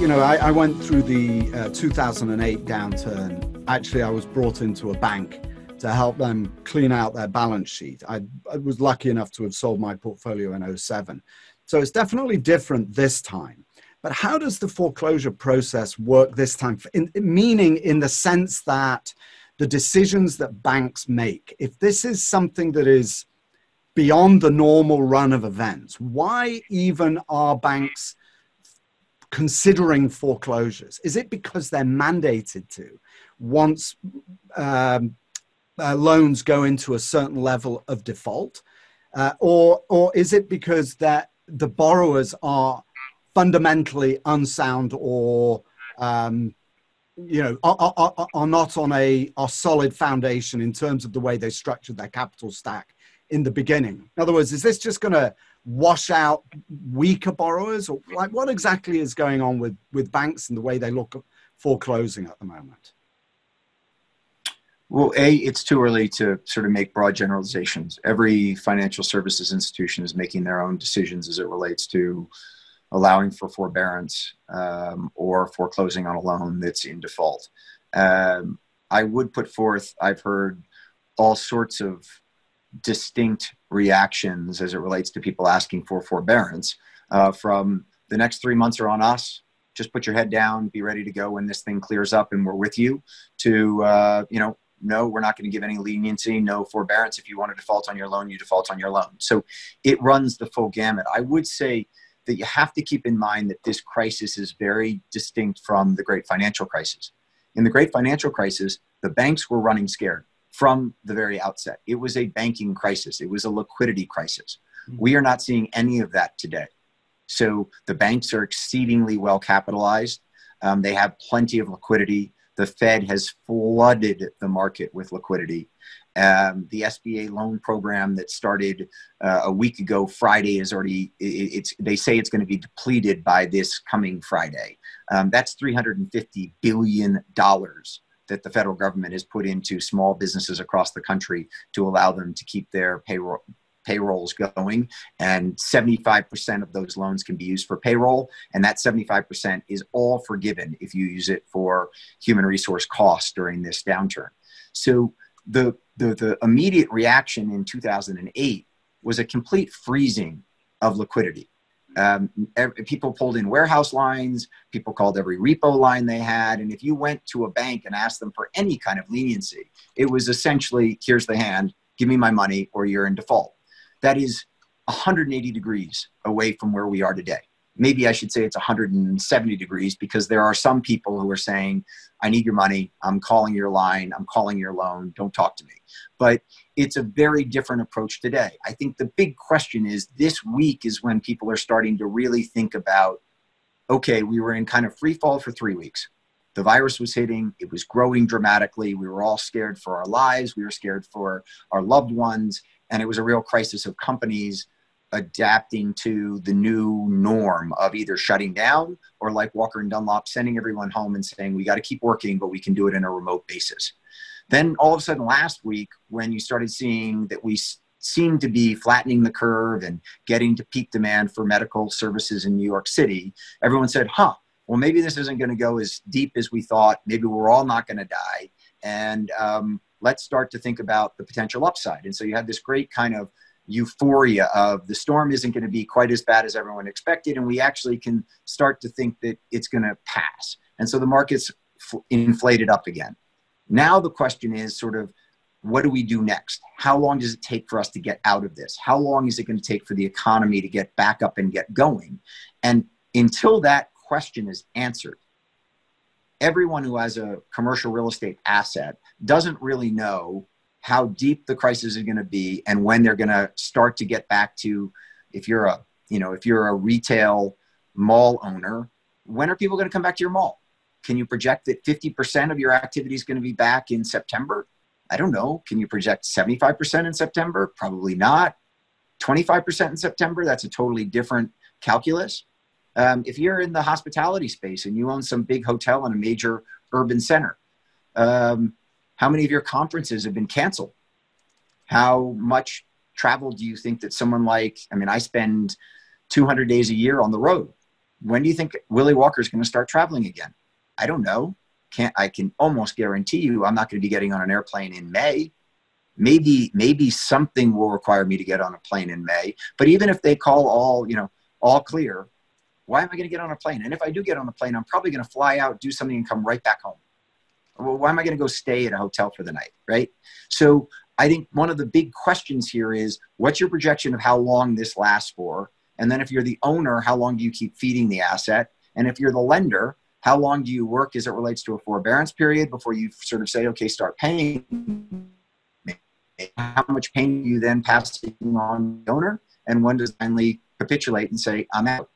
You know, I, I went through the uh, 2008 downturn. Actually, I was brought into a bank to help them clean out their balance sheet. I, I was lucky enough to have sold my portfolio in 07. So it's definitely different this time. But how does the foreclosure process work this time? In, meaning, in the sense that the decisions that banks make, if this is something that is beyond the normal run of events, why even are banks considering foreclosures? Is it because they're mandated to once um, uh, loans go into a certain level of default? Uh, or, or is it because that the borrowers are fundamentally unsound or um, you know are, are, are, not on a, a solid foundation in terms of the way they structured their capital stack in the beginning in other words is this just going to wash out weaker borrowers or like what exactly is going on with with banks and the way they look at foreclosing at the moment well, A, it's too early to sort of make broad generalizations. Every financial services institution is making their own decisions as it relates to allowing for forbearance um, or foreclosing on a loan that's in default. Um, I would put forth, I've heard all sorts of distinct reactions as it relates to people asking for forbearance uh, from the next three months are on us just put your head down be ready to go when this thing clears up and we're with you to uh, you know no, we're not going to give any leniency, no forbearance. If you want to default on your loan, you default on your loan. So it runs the full gamut. I would say that you have to keep in mind that this crisis is very distinct from the great financial crisis. In the great financial crisis, the banks were running scared from the very outset. It was a banking crisis, it was a liquidity crisis. Mm-hmm. We are not seeing any of that today. So the banks are exceedingly well capitalized. Um, they have plenty of liquidity the Fed has flooded the market with liquidity. Um, the SBA loan program that started uh, a week ago Friday is already it, it's they say it's going to be depleted by this coming Friday. Um, that's 350 billion dollars that the federal government has put into small businesses across the country to allow them to keep their payroll payrolls going. And 75% of those loans can be used for payroll. And that 75% is all forgiven if you use it for human resource costs during this downturn. So the the, the immediate reaction in 2008 was a complete freezing of liquidity um, every, people pulled in warehouse lines people called every repo line they had and if you went to a bank and asked them for any kind of leniency it was essentially here's the hand give me my money or you're in default that is 180 degrees away from where we are today. Maybe I should say it's 170 degrees because there are some people who are saying, I need your money. I'm calling your line. I'm calling your loan. Don't talk to me. But it's a very different approach today. I think the big question is this week is when people are starting to really think about okay, we were in kind of free fall for three weeks. The virus was hitting, it was growing dramatically. We were all scared for our lives, we were scared for our loved ones and it was a real crisis of companies adapting to the new norm of either shutting down or like Walker and Dunlop sending everyone home and saying we got to keep working but we can do it in a remote basis. Then all of a sudden last week when you started seeing that we seemed to be flattening the curve and getting to peak demand for medical services in New York City, everyone said, "Huh, well maybe this isn't going to go as deep as we thought. Maybe we're all not going to die." And um, let's start to think about the potential upside. And so you had this great kind of euphoria of the storm isn't going to be quite as bad as everyone expected, and we actually can start to think that it's going to pass. And so the market's inflated up again. Now the question is sort of what do we do next? How long does it take for us to get out of this? How long is it going to take for the economy to get back up and get going? And until that question is answered, everyone who has a commercial real estate asset doesn't really know how deep the crisis is going to be and when they're going to start to get back to if you're a you know if you're a retail mall owner when are people going to come back to your mall? Can you project that 50% of your activity is going to be back in september? I don't know. Can you project 75% in september? Probably not. 25% in september? That's a totally different calculus. Um, if you're in the hospitality space and you own some big hotel in a major urban center, um, how many of your conferences have been canceled? How much travel do you think that someone like, I mean, I spend 200 days a year on the road. When do you think Willy Walker is going to start traveling again? I don't know. Can't I can almost guarantee you I'm not going to be getting on an airplane in May. Maybe maybe something will require me to get on a plane in May. But even if they call all you know all clear, why am I going to get on a plane? And if I do get on a plane, I'm probably going to fly out, do something, and come right back home. Well, why am I going to go stay at a hotel for the night, right? So I think one of the big questions here is what's your projection of how long this lasts for? And then if you're the owner, how long do you keep feeding the asset? And if you're the lender, how long do you work as it relates to a forbearance period before you sort of say, okay, start paying? How much pain do you then pass on the owner? And when does finally capitulate and say, I'm out?